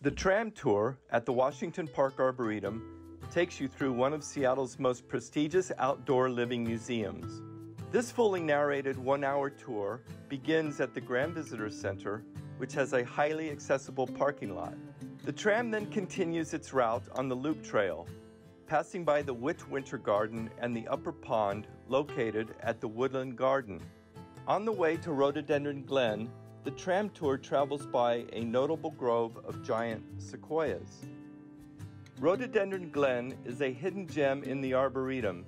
The tram tour at the Washington Park Arboretum takes you through one of Seattle's most prestigious outdoor living museums. This fully narrated one hour tour begins at the Graham Visitor Center, which has a highly accessible parking lot. The tram then continues its route on the Loop Trail, passing by the Witt Winter Garden and the Upper Pond located at the Woodland Garden. On the way to Rhododendron Glen, the tram tour travels by a notable grove of giant sequoias. Rhododendron Glen is a hidden gem in the Arboretum,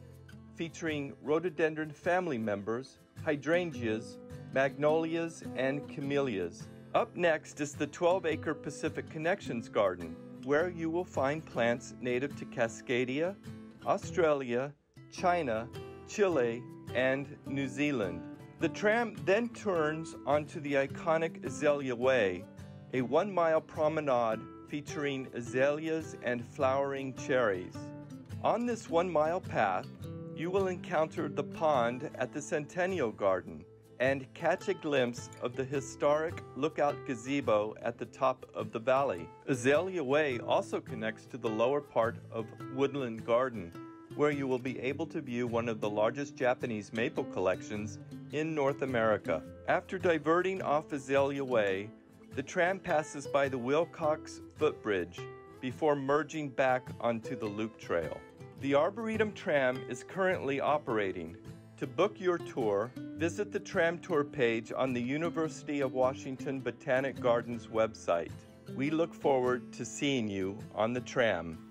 featuring rhododendron family members, hydrangeas, magnolias, and camellias. Up next is the 12 acre Pacific Connections Garden, where you will find plants native to Cascadia, Australia, China, Chile, and New Zealand. The tram then turns onto the iconic Azalea Way, a one mile promenade featuring azaleas and flowering cherries. On this one mile path, you will encounter the pond at the Centennial Garden and catch a glimpse of the historic Lookout Gazebo at the top of the valley. Azalea Way also connects to the lower part of Woodland Garden, where you will be able to view one of the largest Japanese maple collections in North America. After diverting off Azalea Way, the tram passes by the Wilcox Footbridge before merging back onto the Loop Trail. The Arboretum tram is currently operating. To book your tour, visit the tram tour page on the University of Washington Botanic Gardens website. We look forward to seeing you on the tram.